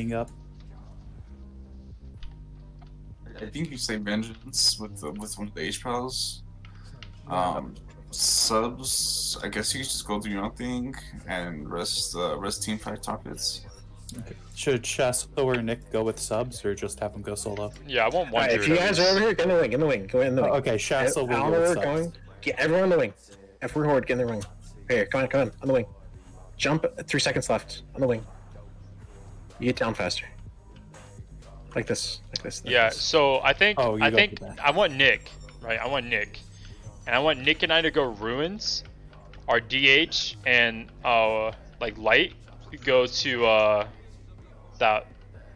being up. I think you say vengeance with the, with one of the H pals. Um, subs. I guess you could just go do your own thing and rest uh, rest team fight targets. Okay. Should Shasso or Nick go with subs, or just have them go solo? Yeah, I want one. Alright, if you at guys are over here, get in the wing, get in the wing, go in the wing. Oh, okay, Shasso will Alan, go with subs. going. Get everyone in the wing. Every horde, get in the wing. Here, come on, come on, on the wing. Jump. Three seconds left on the wing. You get down faster. Like this, like this. like Yeah, this. so I think Oh, I think. I want Nick, right? I want Nick, and I want Nick and I to go ruins, our DH and uh like light go to uh that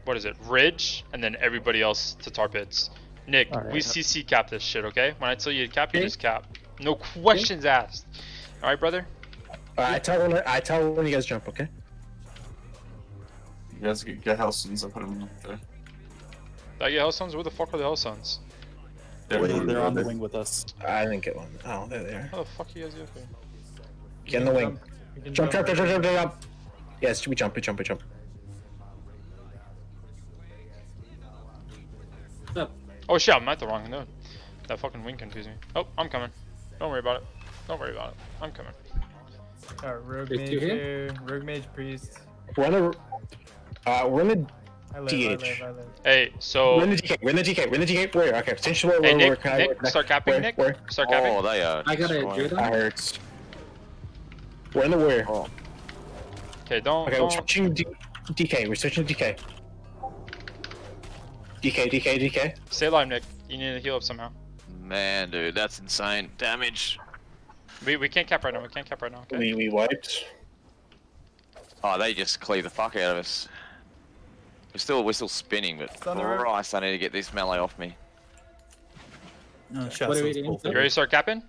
what is it Ridge, and then everybody else to tar pits. Nick, Alright. we CC cap this shit, okay? When I tell you to cap, you Okay. just cap. No questions asked. All right, brother. Alright, I tell when I tell when you guys jump, okay? You guys get, get Healthstones. I put them up there. Uh, Did I get Healthstones? Where the fuck are the Healthstones? They're- Wait, They're on the wing with us. I didn't get one. Oh, there they are. How the fuck are you guys here? Get in the wing. We Jump, jump, jump, jump, jump, jump. Yes, we jump, we jump, we jump. Oh shit, I'm at the wrong node. That fucking wing confused me. Oh, I'm coming. Don't worry about it. Don't worry about it. I'm coming. Alright, rogue mage here? here. Rogue mage priest. We're on the. Uh, we're in the. I live, I DH. live, I live. Hey, so We're in the DK. We're in the DK. We're in the DK. Where? Okay, potential where? hey where, where, Nick, can I- Nick, start capping, where, Nick. Where? Start capping. Oh, they are. I got a destroying- Judah. That hurts. We're in the where? Oh, Okay, don't. Okay, we're switching D- DK. We're switching to DK. DK, DK, DK. Stay alive, Nick. You need to heal up somehow. man, dude, that's insane damage. We, we can't cap right now. We can't cap right now. Okay. We, we wiped. Oh, they just cleave the fuck out of us. We're still we're still spinning, but It's on the. Christ, I need to get this melee off me. Uh, What are we doing? You ready to start capping?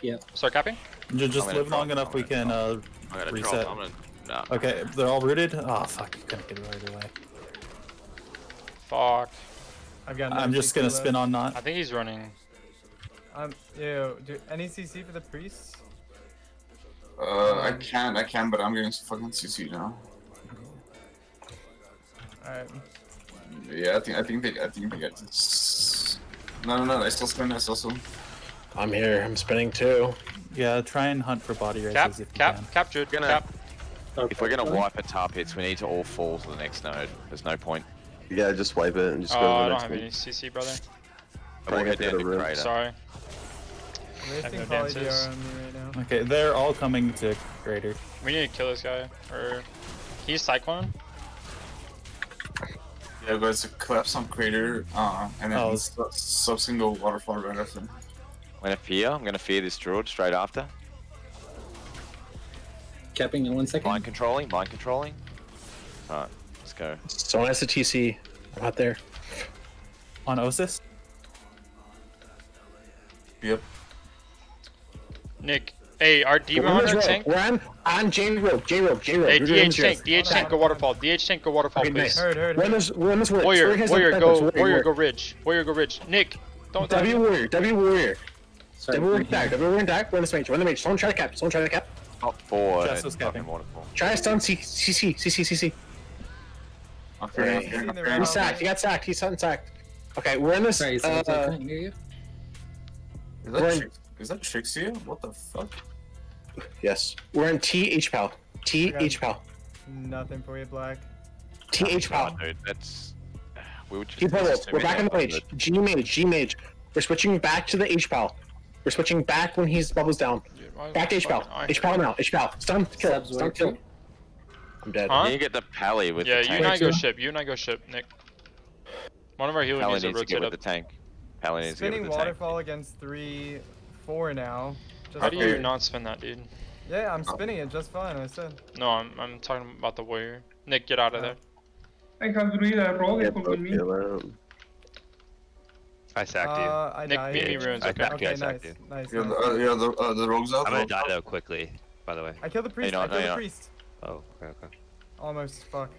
Yeah. Start capping? Ju- Just live long enough, I'm we can uh, reset. I'm gonna. Nah. Okay, they're all rooted. Oh fuck, you couldn't get it right away. Fuck. I've got. I'm just gonna left. spin on not. I think he's running. Um, yo, do any CC for the priest? Uh, I can, I can, but I'm getting fucking CC now. Alright. Yeah, I think, I think they, I think they get this. No, no, no. I still spin. I still spin. I'm here. I'm spinning too. Yeah, try and hunt for body races Cap, if you cap, can. cap, Jude. Gonna- Cap. If we're gonna wipe at tar pits, we need to all fall to the next node. There's no point. Yeah, just wipe it and just Oh, go to oh, the next I don't next have one. any CC, brother. We'll Probably head get down a to crater. Sorry. Wasting no poly dances. On me right now. Okay, they're all coming to crater. We need to kill this guy. Or he's cyclone. Yeah, guys, to collapse on crater, uh, and then Oh. sub single waterfall right after. I'm gonna fear. I'm gonna fear this druid straight after. Capping in one second. Mind controlling. Mind controlling. Alright, let's go. Someone has a TC. I'm out there. On Osis? Yep. Nick. Hey, our We're demon on this hunter road. tank. We're on, on J rope. J rope. J rope. Hey, We're DH tank. DH tank, go waterfall. DH tank, go waterfall, Okay, please. nice. Heard, heard, We're on heard. this. We're on this. Warrior, Warrior, warrior, go, warrior, go ridge. Warrior, go ridge. Nick, don't die. W warrior. W warrior. Sorry. W warrior attack. W warrior attack. We're in this mage. We're in the mage. Someone try to cap. Someone try to cap. Top four. Just was capping. waterfall. Try to stun C C C C C C C. Okay, okay, Seen the okay. round. He's sacked. He got sacked. He's sacked. sacked. Okay, we're in this. Sorry, uh, near you? Is We're that, in- Trix- is that Trixie? What the fuck? yes, we're in T H pal. T H pal. Nothing for you, Black. T H Oh, pal. dude, that's. We would just. Keep there's level. too We're back in the of them, mage. G mage. G mage. We're switching back to the H pal. We're switching back when he's bubbles down. Dude, Back to H pal. H pal now. H pal. Stun kill. Subs Stun kill. I'm dead. Huh? but You get the pally with Yeah, the you tank. and I go ship. You and I go ship, Nick. One of our healers Pally needs to needs to get rotate with up. the tank. Pally needs to get with the tank. waterfall against three, four now. Just How do you not spin that, dude? Yeah, I'm spinning it just fine. I said. No, I'm, I'm talking about the warrior. Nick, get out of there. I have druid a rogue Yeah, is with me. um, I sacked Uh, I Nick, died. meet me ruins, I okay? sacked Okay, you, I nice, sacked you. nice. Yeah, nice. the, uh, yeah, the, uh, the rogues out. I'm gonna die though quickly, by the way. I killed the priest. not, I killed no, the you're priest. Oh, okay, okay. Almost. Fuck.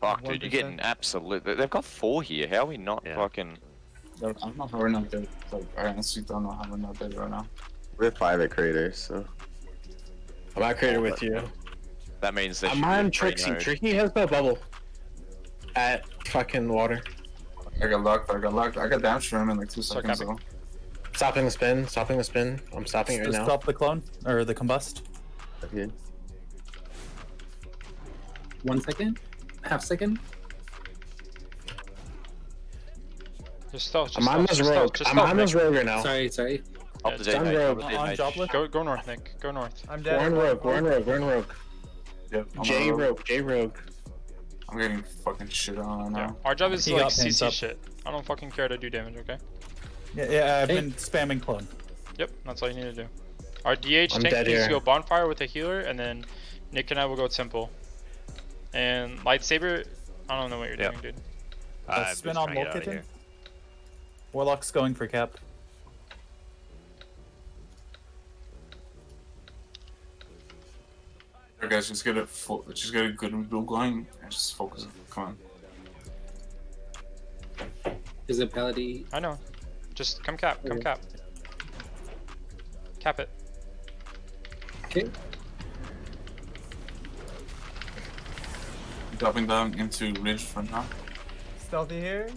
Fuck, dude, you're getting absolute. They've got four here. How are we not Yeah. fucking? I don't know how we're not dead. Like, I honestly don't know how we're not dead right now. we have five at crater, so I'm out crater with you. That means there I'm should on be a three Trixie. Trixie has no bubble. at fucking water. I got locked. I got locked. I got damage from him in like two Start seconds. capping. Though. Stopping the spin. Stopping the spin. I'm stopping it right Just now. stop the clone or the combust. Okay. One second. Half second. Just stealth. Just I'm on this just stealth, rogue. just I'm stealth, on this rogue right now. Sorry, sorry. Up the Yeah, J, on mate. road. Up the J, On mate. Go go north, Nick. Go north. I'm dead. We're in rogue. We're in rogue. We're in rogue. Yeah, I'm, rogue. J rogue. I'm getting fucking shit on right Yeah. now. Our job is He like CC up. shit. I don't fucking care to do damage, okay? Yeah, yeah I've Hey. been spamming clone. Yep, that's all you need to do. Our DH I'm tank dead needs to go bonfire with a healer, and then Nick and I will go temple. And lightsaber, I don't know what you're Yep. doing, dude. I'm Uh, spin on trying to out of Molkitten. Here. Warlock's going for cap. You guys just get a fo- just get a good build going and just focus. on Come on. Is it Visibility. I know. Just come cap, come Okay. cap. Cap it. Okay. Dropping down into ridge for now. Stealthy here.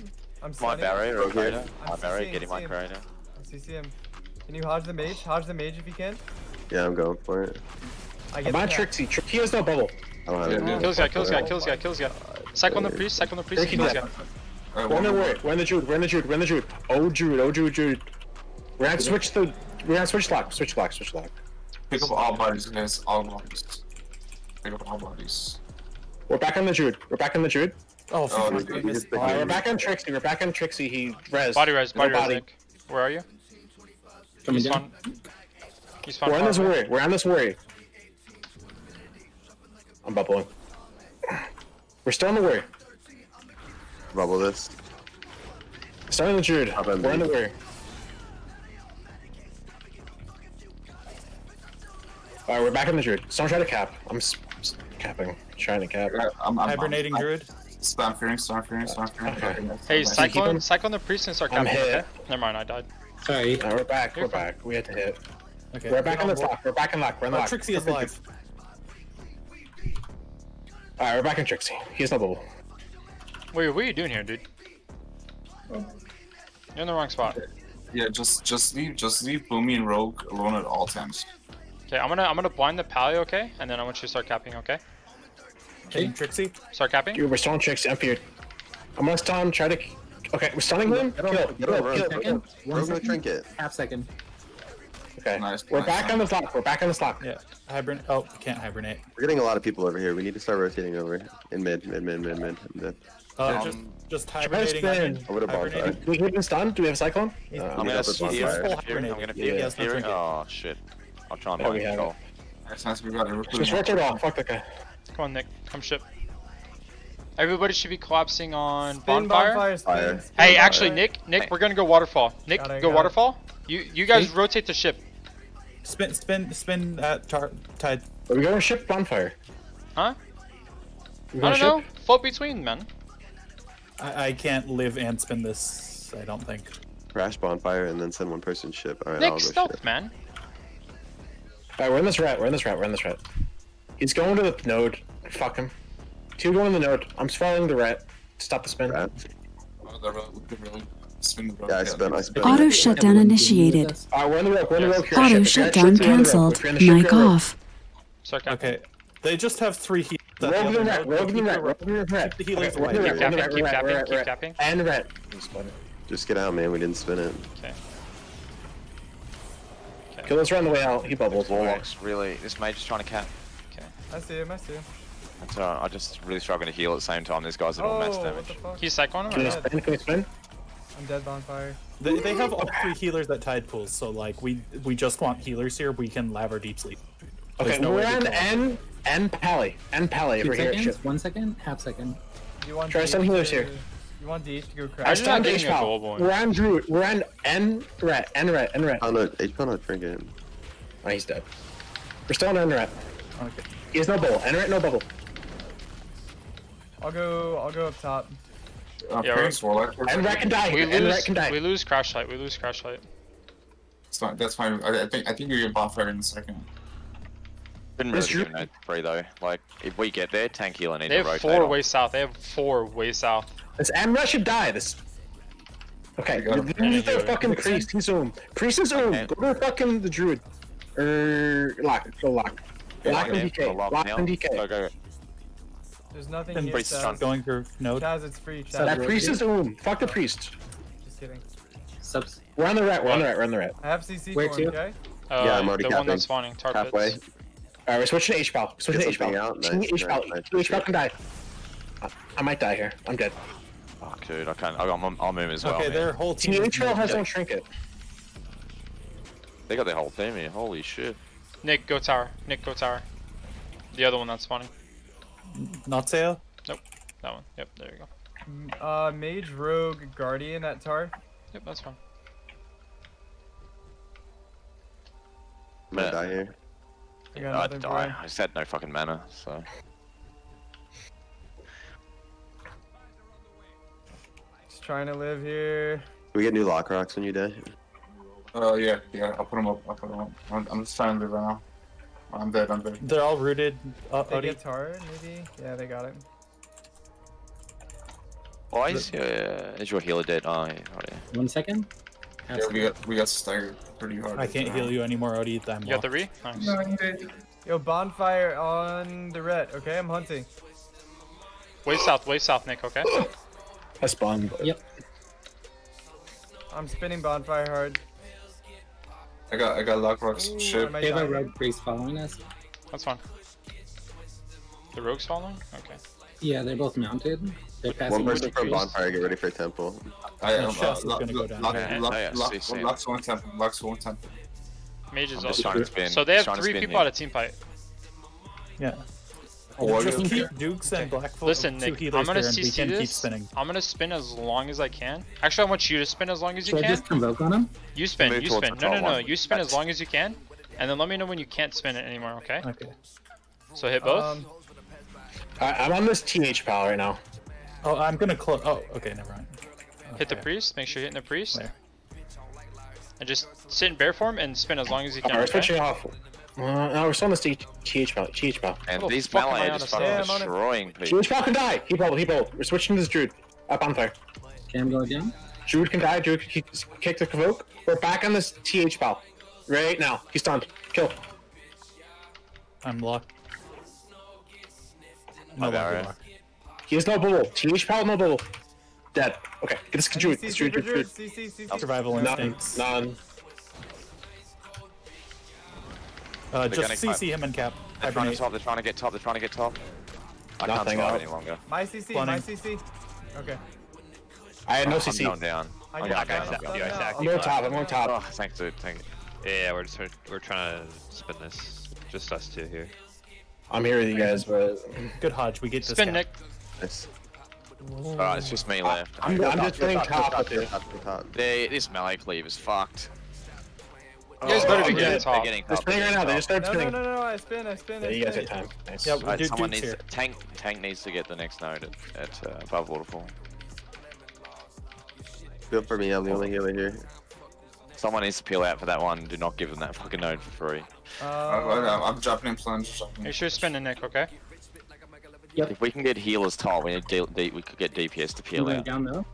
I'm My stunning. barrier or Okay. My I'm barrier, getting my CCing. creator. I CC him. Can you hodge the mage? Hodge the mage if you can. Yeah, I'm going for it. I I'm get on the. Trixie. Tr- he has no bubble. I don't have Yeah, it. yeah. Kills guy, kills guy, kills guy, kills guy. Cycle the priest, cycle the priest, Tricky kills guy. Alright, We're the more. Druid. We're the Druid. We're the Druid. We're the Druid. Oh Druid. Oh Druid. Druid. We're gonna switch the. We're gonna switch lock. Switch lock. Switch lock. Pick up all bodies, guys. All bodies. Pick up all bodies. We're back on the Druid. We're back on the Druid. Oh, Oh, fuck, we- I we missed just the picked Alright, game. Oh, we're back on Trixie. We're back on Trixie. He res. Body res, No body res, body. Where are you? Coming He's down. fun. He's fun. We're on this worry. We're on this worry. I'm bubbling. We're still on the worry. Bubble this. Still on the Druid. We're on the worry. Alright, we're back on the Druid. Someone try to cap. I'm s- s- capping. Trying to cap. I'm, I'm, Hibernating I'm, druid. Storm fearing, storm fearing, storm fearing. Okay. Hey, Nice. cyclone, cyclone the priest and start I'm hit. okay? Never mind, I died. Sorry. Alright, we're back. You're We're fine. back. We had to hit. Okay. We're back on Get this lock. We're back in lock. We're in Oh, lock. Trixie is live. Alright, we're back on Trixie. He's not no bubble. Wait, what are you doing here, dude? You're in the wrong spot. Yeah, just just leave just leave Boomy and Rogue alone at all times. Okay, I'm gonna I'm gonna blind the pally, okay? And then I want you to start capping, okay? Hitting Trixie. Start capping. Dude, we're stunning Trixie. I'm feared. I'm gonna stun. Try to. Okay, we're stunning him. Get Kill. over, get Kill. over. Kill. Second. Kill. One Rogue second. trinket. Half second. Okay. Nice, We're nice, back nice. on this lock. We're back on this lock. Yeah. Hibernate. Oh, can't hibernate. We're getting a lot of people over here. We need to start rotating over in mid, mid, mid, mid, mid. mid. Uh, Um, just, just Try to hibernating. spin. onion. Over to bonfire. Do we keep him stunned? Do we have a cyclone? Uh, I'm gonna up I'm gonna fear, I'm gonna Yeah, fear, no Oh shit. I'll try and Yeah, we find have control. Nice, nice, we got it. Just rotate off. Fuck that guy. Come on, Nick. Come ship. Everybody should be collapsing on Spin bonfire. bonfire. Spin, spin Hey, actually, bonfire. Nick, Nick, we're gonna go waterfall. Nick, Got it, go got it. waterfall. You you guys Okay. rotate the ship, Spin, spin, spin at tar- tide. Are we going to ship bonfire? huh? I don't know. ship? Float between, man. I, I can't live and spin this. I don't think. Crash bonfire and then send one person ship. All right, I'll Nick, go stealth, ship. man. Alright, we're in this rat. We're in this rat. We're in this rat. He's going to the node. Fuck him. Two going to the node. I'm following the rat. Stop the spin. Rat. Oh, the rogue, the rogue. Spin the rogue. Yeah, I spin. I spin. Auto shutdown initiated. Alright, we're in the rogue. We're in the Yes. rogue here. Auto Ship. If you're at shutdown ship, you're in the rogue. cancelled. If you're in the ship, Mic you're in the rogue. off. Start capping. Okay. They just have three healers. Rogue in the rat. Rogue in the rat. Rogue in the rat. Keep the healers Okay, we're in the away. rat, Keep we're in the capping, rat, keep we're in the rat, capping, we're in the keep rat. capping. And rat. He's spun. Just get out, man. We didn't spin it. Okay. Kill this rat on the way out. He bubbled. Warlock's really. This mage is trying to cap. Okay. I see him. I see him. That's alright. I'm just really struggling to heal at the same time. These guys are all Oh, mass damage. the fuck? Can you cyclone him Can you spin? Can you spin? I'm dead bonfire. They, they have all three healers at tide pools, so like we we just want healers here. We can laver deep sleep. Okay, no we're on N N Pally. N Pally. Two We're here. at One second. Half second. You want Try some healers to- here. You want DH to go I crash? just- Stunned getting H a pal. We're on Druid. We're on N rat. N rat. N rat. Oh no, HP on a trinket. Oh, he's dead. We're still on N rat. Okay. He has no bubble. N rat, no bubble. I'll go. I'll go up top. Uh, Yeah, Prince, Warlock. N rat can die. We N rat lose. can die. We lose crash light. We lose crash light. It's not, that's fine. I, I think I think you're bonfire in a second. Didn't This really Drew- give no free though. Like, if we get there, tank healer need They to have rotate. four on. way south. They have four way south. This Amra should die. This. Okay, got him. the fucking priest. He's zoom. Priest is zoom. Go to fucking the druid. Er, lock. Go lock. Lock and okay, DK. lock Lock and DK. Go, go. There's nothing And here, Priest is Chaz. going through node. Chaz, it's free. Chaz. That priest is zoom. Fuck the priest. Just kidding. Subs. We're on the right. We're on the right. We're on the right. I have CC Where for him, to? okay? Uh, Yeah, I'm already the one that's spawning. Tar Halfway. pits. Alright, we're switching to H-Pal. Switching to H-Pal. something out. Team Nice, H-Pal. nice, nice. H-Pal can die. I, I might die here. I'm dead. Fuck, dude, I can't. I got. I'm, I'm moving as well. Okay, man. their whole team. Team is H-Pal has mid. no trinket. They got their whole team here. Holy shit. Nick, go tower. Nick, go tower. The other one that's spawning. Not Saya. That one. Yep, there you go. Uh, Mage, Rogue, Guardian at Tar. Yep, that's fine. I'm gonna die here. I got I'd die. him. I just had no fucking mana, so. Just trying to live here. Do we get new lock rocks when you die? Uh, yeah, yeah. I'll put them up. I'll put them up. I'm, I'm just trying to live right now. I'm dead. I'm dead. They're all rooted. Uh, They Odie. get Tar, maybe? Yeah, they got it. Why is your is your healer dead? Oh, yeah, right here. One second. Yeah, we got we got staggered pretty hard. I can't heal you anymore, Odie. I'm You got the re? Nice. No, I'm dead. Yo, bonfire on the red. Okay, I'm hunting. Way south, way south, Nick, okay? I spawned. Yep. I'm spinning bonfire hard. I got I got lock rocks. Ooh, I Shit. might We have a rogue priest following us. That's fine. The rogue's following? Okay. Yeah, they're both mounted. They're passing One person from bonfire, get ready for temple. I um, Yeah, am. Chest is lock, gonna go down. lock, Yeah, lock, yeah, lock, see, see. locks one temple. Locks one temple. Mage is I'm just also. trying to spin. So they have trying three people here. out of team fight. Yeah. Oh, Just keep Dukes and Blackfoot. Listen, two Nick, I'm gonna here, and we CC can keep this. spinning. I'm gonna spin as long as I can. Actually, I want you to spin as long as you Should I can. just convoke on him? You spin, Move you spin. No, no, no. You spin as long as you can, and then let me know when you can't spin it anymore. Okay? Okay. So hit both. Um, I, I'm on this TH pal right now. Oh, I'm gonna close. Oh, okay, never mind. hit the priest. Make sure you're hitting the priest, There. and just sit in bear form and spin as long as you can. Alright, we're okay? switching off. Uh, no, we're still on this TH pal. TH pal. And Little these fuck melee are just fucking Yeah, I'm on it. destroying people. TH pal can die. He bubble. He bubble. We're switching to this druid. Up on fire. Cam go down. Druid can die. Druid can kick, kick the convoke. We're back on this TH pal. Right now. He's stunned. Kill. I'm locked. No Oh, longer alright. locked. He has no bubble. TH pal, no bubble. Dead. Okay. Get this druid. This druid. Druid. Druid? druid. CC, CC. Survival None. instincts. None. Uh, They're just gonna CC him and cap. They're trying to Hibernate. top. They're trying to get top. They're trying to get top. I can't Nothing survive out. any longer. My CC, Funny. my CC. Okay. I had no I'm CC. going down. I I'm got going down. Done I'm going exactly. I'm going top. I'm going top. Oh, thanks, dude. Thank you. Yeah, we're just we're, we're trying to spin this. Just us two here. I'm here with you guys, but Good Hodge. We get this. Spin, cap. Nick. Nice. Alright, it's just me left. I'm, I'm just playing top with you. Top, top, top. They, this melee cleave is fucked. You guys better be I'm getting top. They're getting They're spinning right now. They just started No, no, spinning. no, no, no, I spin, I spin, Yeah, I you guys spin. had time. Nice. Yeah, Alright, Duke, someone needs here. tank. Tank needs to get the next node at, at uh, above waterfall. Good for me. I'm the only healer here. Someone needs to peel out for that one. Do not give them that fucking node for free. I, Uh, I'm dropping in plunge. Make sure you're spinning, Nick. Okay? If we can get healers top, we need D- D- we could get DPS to I'm peel going out. down though.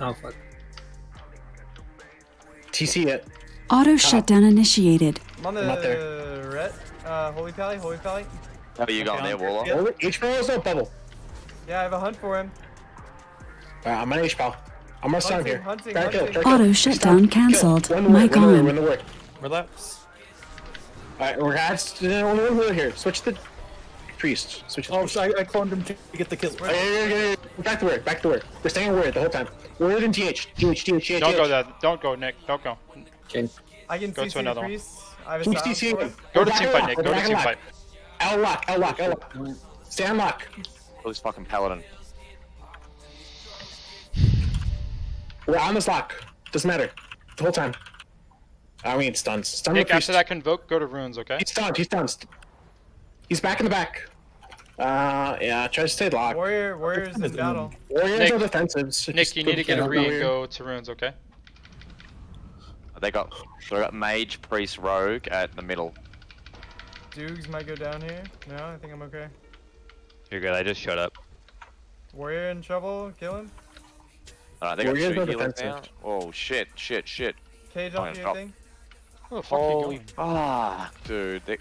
Oh fuck. TC it. Auto shutdown initiated. I'm on I'm not the red. Uh, Holy Pally, Holy Pally. How are you going there, Waller? Yeah. Oh, H pal is no bubble. Yeah, I have a hunt for him. Alright, I'm on H pal. I'm gonna stun Hunting, here. hunting, Try to kill, hunting. try kill. Auto shutdown cancelled. Win the word, Mic win the word, on. win. Relapse. Alright, we're at only one healer here. Switch the priest. Switch Oh, priest. so I, I cloned him to get the kill. Oh, yeah. Back to word, back to word. We're staying on word the whole time. Word and TH. TH, TH, TH. Don't go there. Don't go, Nick. Don't go. Okay. I can Go to CC another one. priest. I have a Keep silence CC. for him. Go to Back team fight, Nick. Go to back team fight. L lock, L lock, L lock. Stay on lock. Kill this fucking paladin. We're on this lock. Doesn't matter. The whole time. I mean, stuns. Stun the Nick, priest. after that convoke, go to runes. Okay? He's stunned. He's stunned. He's back in the back. Uh, yeah. Try to stay locked. Warrior, warriors in battle. Warriors Nick- are defensive. so Nick, you need to get a re and go to runes. Okay? They got so they got mage, priest, rogue at the middle. Dukes might go down here. No, I think I'm okay. You're good. I just showed up. Warrior in trouble. Kill him. Alright, they got Warriors two are healers now. defensive. Oh shit, shit, shit. Cage Fine, off your drop. thing. The fuck are Holy fuck, dude. They...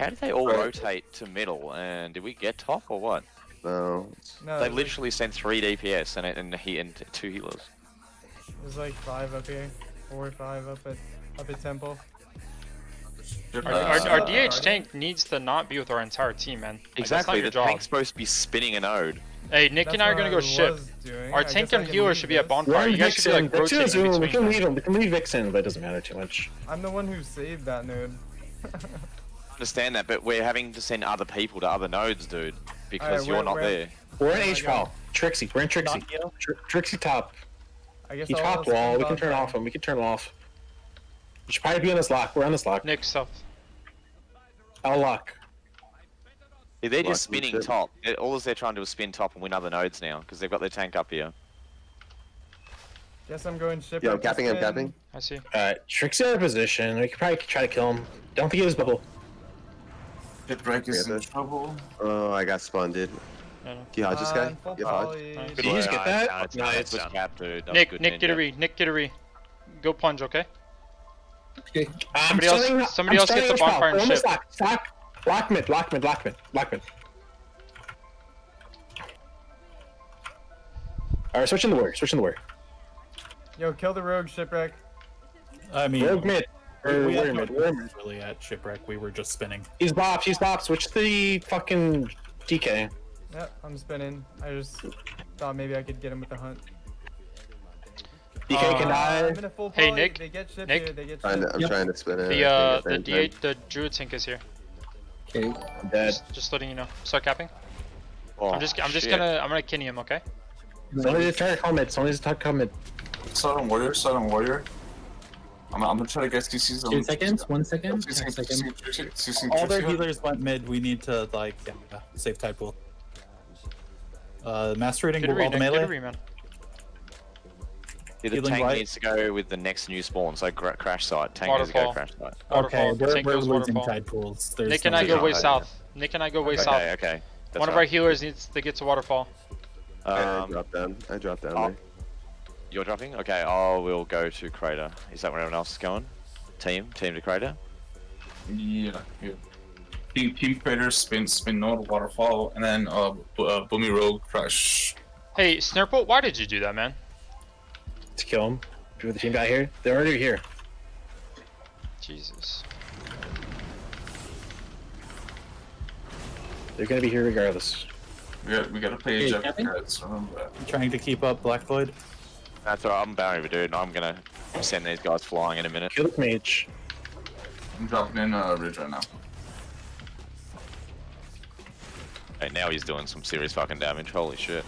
How did they all Right. rotate to middle? And did we get top or what? No. No, they there's literally sent three DPS and and he and two healers. There's like five up here. Four or five up at up at temple. Our, Uh, our, our uh, DH tank needs to not be with our entire team, man. Like, Exactly. your The job. tank's supposed to be spinning a node. Hey, Nick That's and I are gonna go was ship. doing. Our I tank and healer leave should be at this. bonfire. We're You on guys should be like Vixen. Vixen rotating doing- We can leave him. We can leave Vixen, but it doesn't matter too much. I'm the one who saved that node. Understand that, but we're having to send other people to other nodes, dude, because Alright, you're where- not where- there. We're in Oh my H God. pal. Trixie. We're in Trixie. Not. Tr- Trixie top. I guess He I'll top wall. We can turn bonfire. off him. We can turn him off. We should probably be on this lock. We're on this lock. Nick, stuff. I'll lock. Yeah, they're Like, just spinning legit. top. They- All they're trying to do is spin top and win other nodes now, because they've got their tank up here. Yes, I'm going ship. Yo, I'm capping, I'm capping. I see. Alright, Trixie out of position. We could probably try to kill him. Don't think he has bubble. Shipwreck is in trouble. Oh, I got spun, dude. No, no. Do you hodge this guy? Uh, on uh, full You hodge? Did you just get that? nice, Nice. nice. Good cap, dude. That was Nick, good Nick, get a re. Nick, get a re. Go plunge, okay? Okay. I'm Somebody else- starting- somebody I'm else get starting the H pal. bonfire and We're on this ship. lock. Lock. Lock mid. Lock mid. Lock mid. Lock mid. Lock mid. Alright, switching the warrior. Switching the warrior. Yo, kill the rogue shipwreck. I mean, Rogue mid. We, Or we had warrior no mid. Warrior really at shipwreck. We were just spinning. He's bopped. He's bopped. Switch the fucking DK. Yep, I'm spinning. I just thought maybe I could get him with the hunt. DK can Uh, die. I'm in a full Hey. Nick. They get ship Nick. here. They get Trying I'm Yep. trying to spin it. The uh, think the at DH, the druid tank is here. Okay. I'm dead. Just, just letting you know. Start capping. Oh, I'm just, I'm just shit. gonna, I'm gonna kinny him, okay? Somebody's trying to call mid. Somebody's trying to call mid. Start on warrior. Start on warrior. I'm, I'm gonna try to get CC's. Two seconds. One second. One CC, second. CC, CC, All their CC. healers went mid. We need to like yeah, save tide pool. Uh, master reading will all the Nick. Get a melee. Yeah, the Healing tank light. needs to go with the next new spawn, so gra- crash site. Tank needs to go crash site. Waterfall. Okay, we're, we're losing waterfall. tide pools. There's Nick and I go way. way Yeah. south. Nick and I go way Okay, south. okay. That's One of our healers needs to get to waterfall. I, I Um, dropped down. I dropped down oh. there. You're dropping? Okay, I will go to crater. Is that where everyone else is going? Team? Team to crater? Yeah, yeah. Team, team crater, spin, spin node, waterfall, and then uh, bo- uh boomy rogue crush. Hey, Snurple, why did you do that, man? To kill him. With the team guy here. They're already here. Jesus. They're gonna be here regardless. We got, we gotta play Hey, Jeff Captain? cards. Remember that. Trying to keep up Black Void. That's alright, I'm Barry, dude. I'm gonna send these guys flying in a minute. Kill the mage. I'm dropping in uh, Ridge right now. Hey, now he's doing some serious fucking damage. Holy shit.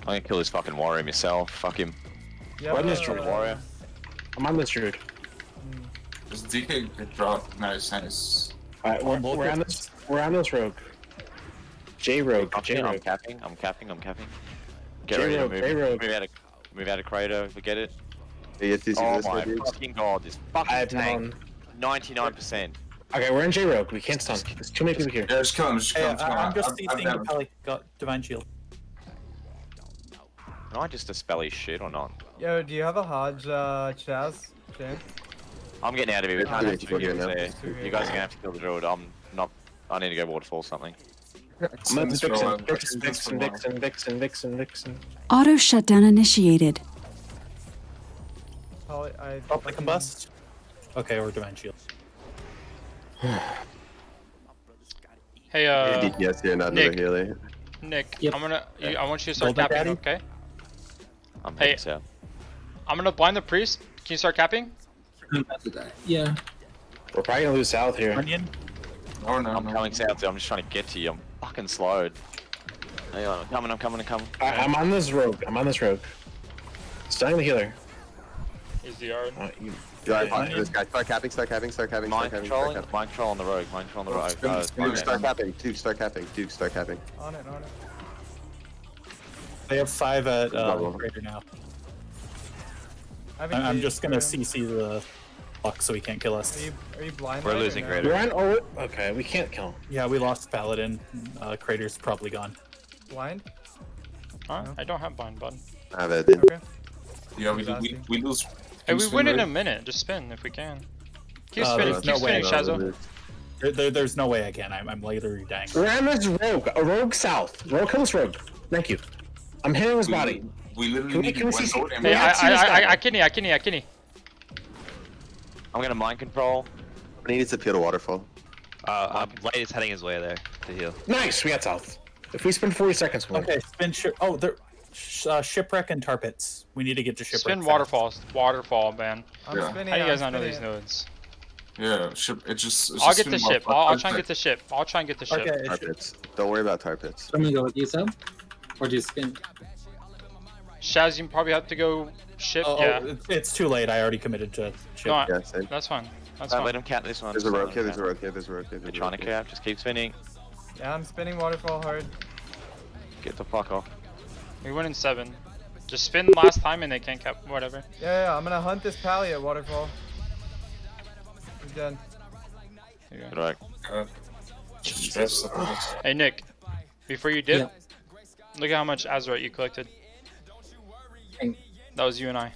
I'm gonna kill this fucking warrior myself. Fuck him. Yeah. What uh, is Druid uh, warrior? I'm on this druid. This DK get dropped. Nice, nice. Alright, we're, Multi- we're on this. We're on this rogue. J rogue. I'm, J I'm capping. I'm capping. I'm capping. Get J ready to rogue, move. J rogue. Move out of, move out of crater. Forget it. Hey, yes, this Oh this my way, dude. fucking god! This I fucking have tank. none. 99%. Okay, we're in J rogue. We can't stun. There's too many people here. Yeah, just kill him. Just Hey, kill I, him. just kill him. I'm just I've- I've CCing the damaged. Got divine shield. Can I just dispel his shit or not? Yo, do you have a Hodge, uh, Chaz? Jam? I'm getting out of here. We can't have two keep healers looking there. You guys are gonna have to kill the druid. I'm not. I need to go waterfall something. I'm up Send to this for a Vixen. Vixen, Send this for Vixen. Vixen, Vixen, Vixen, Vixen. Auto shutdown initiated. Poly, I. Oh, I combust. Okay, or divine shield. Hey, uh, DPS here, not Nick. healer. Nick, Yep. I'm gonna, you, I want you to start Golden capping, Daddy? okay? I'm Hey. heading south. I'm gonna blind the priest. Can you start capping? I'm about to die. Yeah. We're probably gonna lose south here. Onion. Oh no, I'm no. coming south. I'm just trying to get to you. I'm fucking slowed. Hang on, I'm coming. I'm coming. I'm coming. I, I'm on this rogue. I'm on this rogue. Stunning the healer. Is the yard? Uh, you, Yo, I Yeah, yeah. this guy. Start capping, start capping, start capping, start Mind capping, start controlling. capping. Mind control on the rogue. Mind control on the Oh, rogue. spin, Uh. Duke, start capping. Duke, start capping. Duke, start capping. On it, on it. They have five at uh, Double. Crater now. I have I- I'm just gonna CC the luck so he can't kill Are us. you, are you blind? We're losing no? Crater. We're on. Oh, okay. We can't kill him. Yeah, we lost Paladin. Uh, Crater's probably gone. Blind? Huh? No. I don't have blind button. I have it. Dude. Okay. Yeah, we, He's we, we lose. Hey, we spin win in a minute. Just spin if we can. Keep Uh, spinning. there's Keep no way. spinning, No, Shazo. There, there, there's no way I can. I'm, I'm literally dying. Ram is rogue. A rogue south. Rogue kill this rogue. Thank you. I'm hitting his We- body. We literally Can we- need can we one see- node and we Hey, we I, have I, seen this I, guy. I, I kidney, I kidney, I kidney. I'm gonna mind control. He need to peel the waterfall. Uh, um, Light is heading his way there to heal. Nice. We got south. If we spend 40 seconds, we'll Okay, spin ship. Oh, there. Sh- uh, shipwreck and tar pits. We need to get to shipwreck. Spin fast. waterfalls. Waterfall, man. I'm Yeah. spinning. How do you guys I'm not know these nodes? Yeah, ship. It just. It's I'll just get the ship. I'll, I'll while- try and get the ship. I'll try and get the ship. Okay, it Tar pits. Don't worry about tar pits. I'm gonna go with you, Sub. Or do you spin? Shaz, you probably have to go ship. Oh, yeah. oh, it's- it's too late. I already committed to ship. No, Yeah, same. that's fine. That's Don't fine. let him cap this one. There's a Just let rogue him here. There's a rope here. There's a rope here. We're trying to cap. Just keep spinning. Yeah, I'm spinning waterfall hard. Get the fuck off. We win in seven. Just spin last time and they can't cap. Whatever. Yeah, yeah, I'm gonna hunt this pally at waterfall. He's dead. There you go. Good right. Uh, stress. Hey Nick, before you dip, look at how much Azerite you collected. Thank- That was you and I.